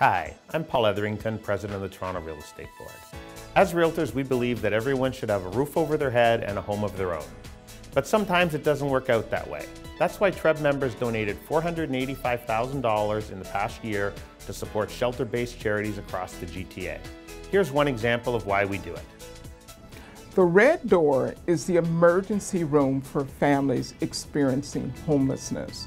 Hi, I'm Paul Etherington, President of the Toronto Real Estate Board. As realtors, we believe that everyone should have a roof over their head and a home of their own. But sometimes it doesn't work out that way. That's why TREB members donated $485,000 in the past year to support shelter-based charities across the GTA. Here's one example of why we do it. The Red Door is the emergency room for families experiencing homelessness.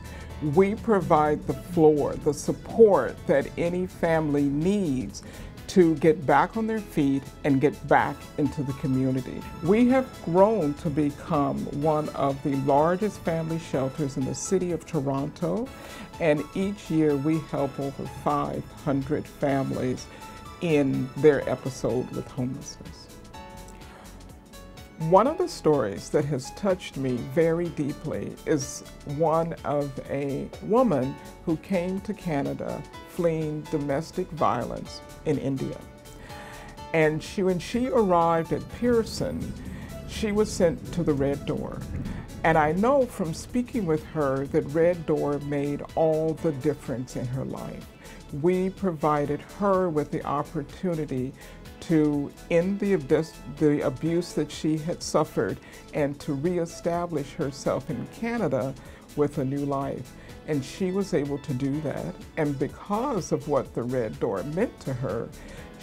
We provide the floor, the support that any family needs to get back on their feet and get back into the community. We have grown to become one of the largest family shelters in the city of Toronto, and each year we help over 500 families in their episode with homelessness. One of the stories that has touched me very deeply is one of a woman who came to Canada fleeing domestic violence in India. And she, when she arrived at Pearson, she was sent to the Red Door. And I know from speaking with her that Red Door made all the difference in her life. We provided her with the opportunity to end the abuse, the abuse that she had suffered and to reestablish herself in Canada with a new life. And she was able to do that. And because of what the Red Door meant to her,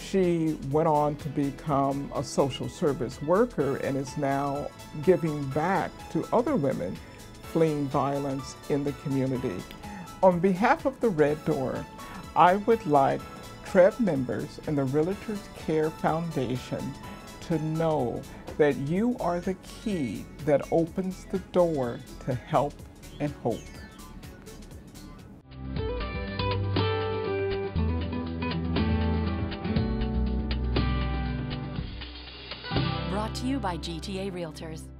she went on to become a social service worker and is now giving back to other women fleeing violence in the community. On behalf of the Red Door, I would like TREB members and the Realtors Care Foundation to know that you are the key that opens the door to help and hope. Brought to you by GTA Realtors.